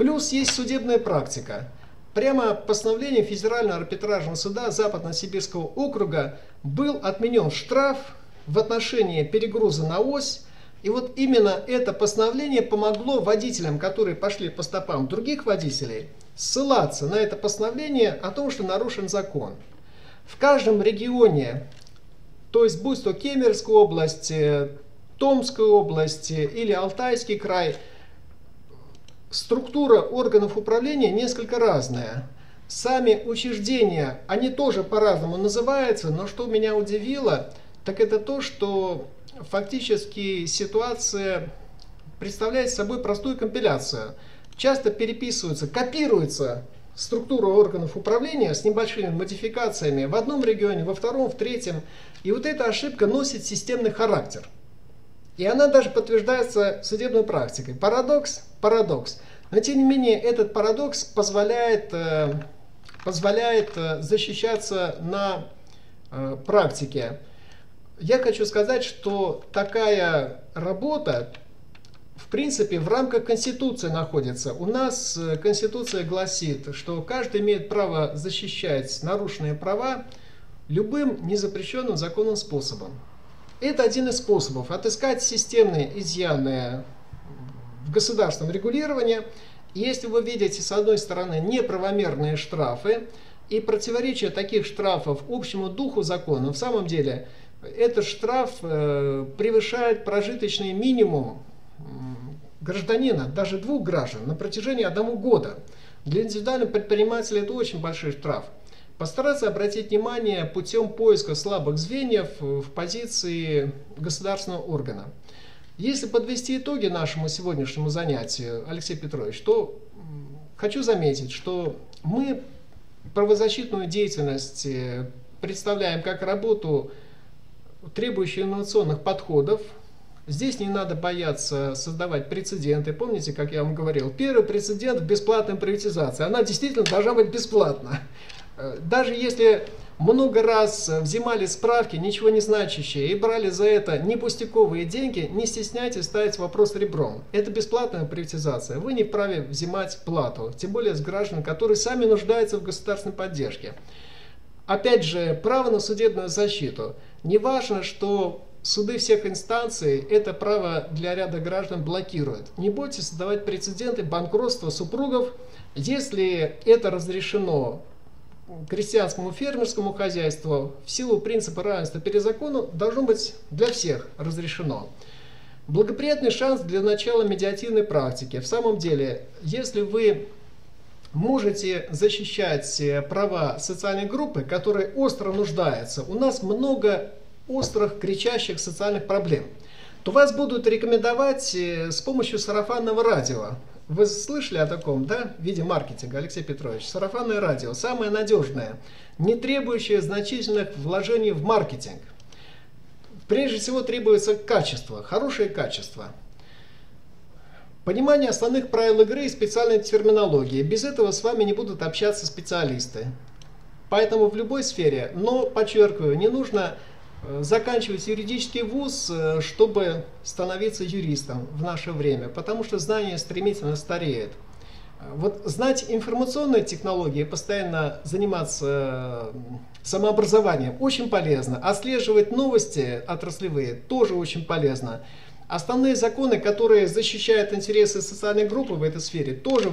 Плюс есть судебная практика. Прямо постановлением Федерального арбитражного суда Западно-Сибирского округа был отменен штраф в отношении перегруза на ось. И вот именно это постановление помогло водителям, которые пошли по стопам других водителей, ссылаться на это постановление о том, что нарушен закон. В каждом регионе, то есть будь то Кемеровская область, Томская область или Алтайский край, структура органов управления несколько разная. Сами учреждения, они тоже по-разному называются, но что меня удивило, так это то, что фактически ситуация представляет собой простую компиляцию. Часто переписываются, копируется структура органов управления с небольшими модификациями в одном регионе, во втором, в третьем. И вот эта ошибка носит системный характер. И она даже подтверждается судебной практикой. Парадокс? Парадокс. Но тем не менее этот парадокс позволяет, э, позволяет э, защищаться на э, практике. Я хочу сказать, что такая работа, в принципе, в рамках Конституции находится. У нас Конституция гласит, что каждый имеет право защищать нарушенные права любым незапрещенным законным способом. Это один из способов отыскать системные изъяны в государственном регулировании. Если вы видите, с одной стороны, неправомерные штрафы и противоречие таких штрафов общему духу закона, в самом деле – этот штраф э, превышает прожиточный минимум гражданина, даже двух граждан, на протяжении одного года. Для индивидуального предпринимателя это очень большой штраф. Постараться обратить внимание путем поиска слабых звеньев в позиции государственного органа. Если подвести итоги нашему сегодняшнему занятию, Алексей Петрович, то хочу заметить, что мы правозащитную деятельность э, представляем как работу требующие инновационных подходов. Здесь не надо бояться создавать прецеденты. Помните, как я вам говорил, первый прецедент в бесплатной приватизации. Она действительно должна быть бесплатна. Э, даже если много раз взимали справки, ничего не значащие, и брали за это не пустяковые деньги, не стесняйтесь ставить вопрос ребром. Это бесплатная приватизация. Вы не вправе взимать плату, тем более с граждан, которые сами нуждаются в государственной поддержке. Опять же, право на судебную защиту – не важно, что суды всех инстанций это право для ряда граждан блокируют. Не бойтесь создавать прецеденты банкротства супругов, если это разрешено крестьянскому фермерскому хозяйству в силу принципа равенства перед законом должно быть для всех разрешено. Благоприятный шанс для начала медиативной практики. В самом деле, если вы можете защищать э, права социальной группы, которые остро нуждаются. У нас много острых, кричащих социальных проблем. То вас будут рекомендовать э, с помощью сарафанного радио. Вы слышали о таком, да, в виде маркетинга, Алексей Петрович? Сарафанное радио, самое надежное, не требующее значительных вложений в маркетинг. Прежде всего требуется качество, хорошее качество – Понимание основных правил игры и специальной терминологии. Без этого с вами не будут общаться специалисты. Поэтому в любой сфере, но, подчеркиваю, не нужно заканчивать юридический вуз, э, чтобы становиться юристом в наше время, потому что знание стремительно стареет. Вот знать информационные технологии, постоянно заниматься самообразованием очень полезно. Отслеживать новости отраслевые тоже очень полезно. Основные законы, которые защищают интересы социальной группы в этой сфере, тоже